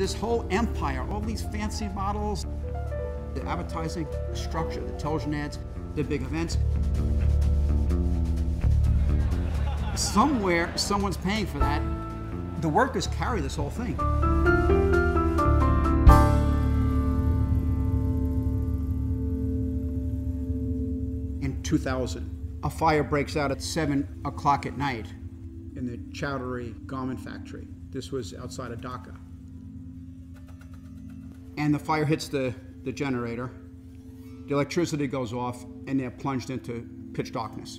this whole empire, all these fancy models, the advertising structure, the television ads, the big events. Somewhere, someone's paying for that. The workers carry this whole thing. In 2000, a fire breaks out at 7 o'clock at night in the Chowdhury garment factory. This was outside of Dhaka. And the fire hits the, the generator, the electricity goes off, and they're plunged into pitch darkness.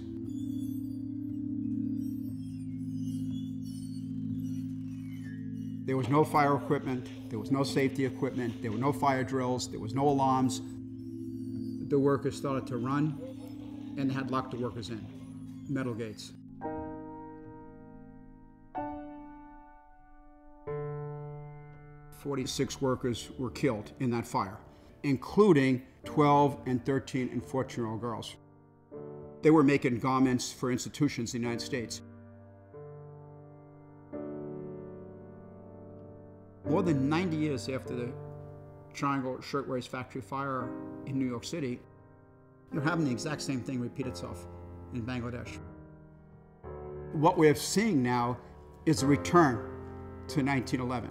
There was no fire equipment, there was no safety equipment, there were no fire drills, there was no alarms. The workers started to run, and they had locked the workers in, metal gates. Forty-six workers were killed in that fire, including 12 and 13 and 14-year-old girls. They were making garments for institutions in the United States. More than 90 years after the Triangle Shirtwaist Factory fire in New York City, you're having the exact same thing repeat itself in Bangladesh. What we're seeing now is a return to 1911.